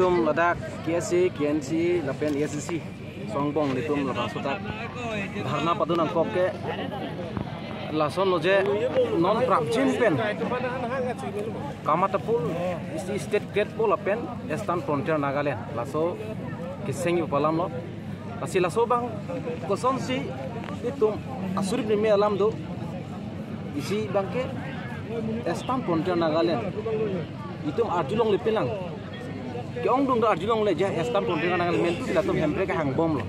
litum ladak KSC KNC lapen ESC songbong litum ladak sutak. Dharna padun angkop ke lason loje non prapchin pen kamatapul state gate pol lapen estan frontier nagaland. Laso kiseng palam lo. Lasi laso bang koson si litum asuri primi alam do. Isi bangke estan frontier nagaland. Itu arjulong lepelang ke ong dung arjulong le ja estam pon dengan nang mentu sila tum hempre ka hang bom lo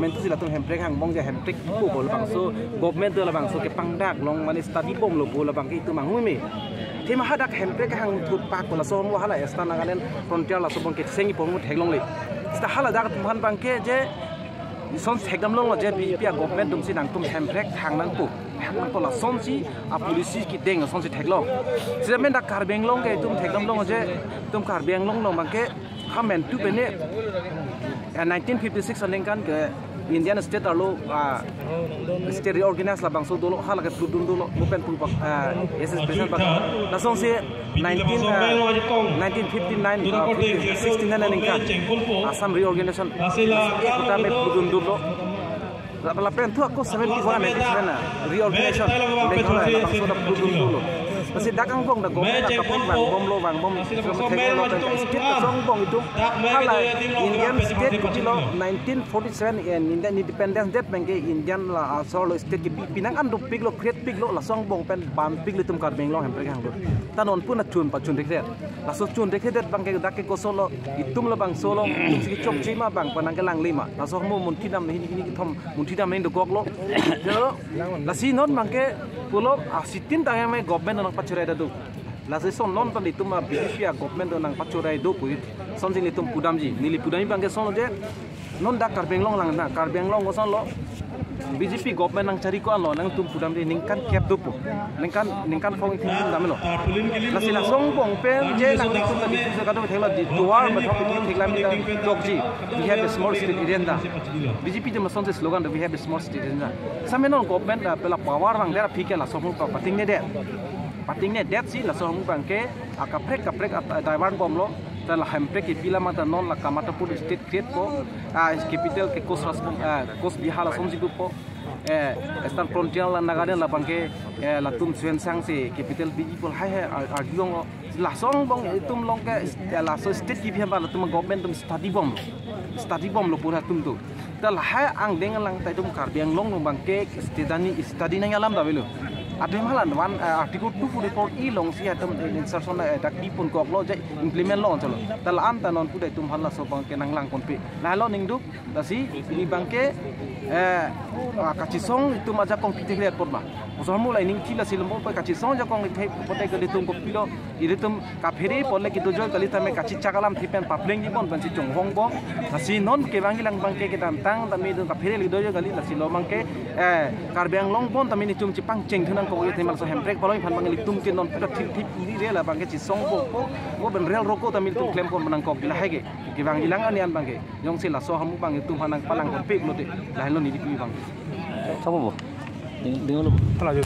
mentu sila tum hempre ka hang bom ja hempre ko bol bang so government la bang so ke pangdak long mani study bom lo bol bang itu mang me te ma hadak hempre ka hang tu pak ko la so mo hala estam nagalen frontier la so bon ke sengi pon mo theglong le sta hala dak tum han bang ke je son thegam long lo je bi pia government dum si nang tum hempre hang nang pu hang ko la son si a polisi ki deng son si theglong sida men da kar beng long ke tum thegam long je tum kar beng long long bang ke kamen tu bene 1956 aning kan ke Indian state arlo state reorganize la bangso dolo hala ke tudun dolo open pu pak SS president pak. Na song se 19 1959 69 aning kan Assam reorganization. Ekota me tudun dolo la pen tu aku 71 97 na reorganization. Meghalaya la bangso da tudun dolo Kasi dakang bong na gom na kapon bang bom lo bang bom teknologi lo state na song bong itu hala Indian state ko lo 1947 in Indian independence date bangke Indian la solo state ki pinang andu pig lo create pig lo la song bong pen ban pig lo tum kar beng lo hem hang lo tanon pun na chun pa chun dekret la so chun dekret det bangke dakke ko solo itum lo bang solo tum si chok chi ma bang panang ke lang lima la so mo mun tinam ni ni ki thom mun tinam ni do gok lo la si non bangke pulo asitin tangame government dadu lasi son non tan itu ma BJP government nang pacurai do pui son jing itu pudamji. Nili pudami son je non da karbeng long lang na karbeng long son lo. BJP government nang cari ko lo nang tum pudam di ningkan cap do pu ningkan ningkan phong tin dam lo. Lasi la song bong pe je nang di tum di su ka do thela di duar ma thok ti thikla mi ji. We have a small state agenda BJP de ma son slogan we have a small state agenda samenon government da pela power bang dera phike la song ka pating ne de pating ne det si la song bang ke akaprek kaprek taiwan bom lo la hempre ke pila mata non la kamata pur state create ko a capital ke kos raspon kos bihala somji po. Eh estan frontier la nagaden la bangke eh la tum suen sang se capital bi pol hai hai ar giong la song bong tum long ke la so state ki bia la tum government tum study bom study bom lo pura tum tu. Ta la hai ang deng lang tai tum kar biang long bangke study study nang alam da belu adem halan wan article 2 fu report i long si atam insertion na dak kok lo je implement lo chalo tal am ta non pu dai tum hala so bang ke nang lang kon pe. La lo ning eh song itu maja kong pite kliat pot ma so mu lai ning ti la silmo pa kachi song ja kong thai potai ke tum ko kali tame kachi chakalam thipen papling ni bon hong na si non ke bang lang bang ke ke tam tang dojo kali la si lo eh long bon tami ni tum chi ko ye temal so hemprek boloi phan bang li tum ke non pura thip thip ni re la bang ke chi song bo ko wo ben real roko tami tum klem kon menang kok la hege ki bang ilang anian bang ke yong si la so hamu bang tum hanang palang ko pek lo de la lo ni di bang Sama bu? Dengan lu.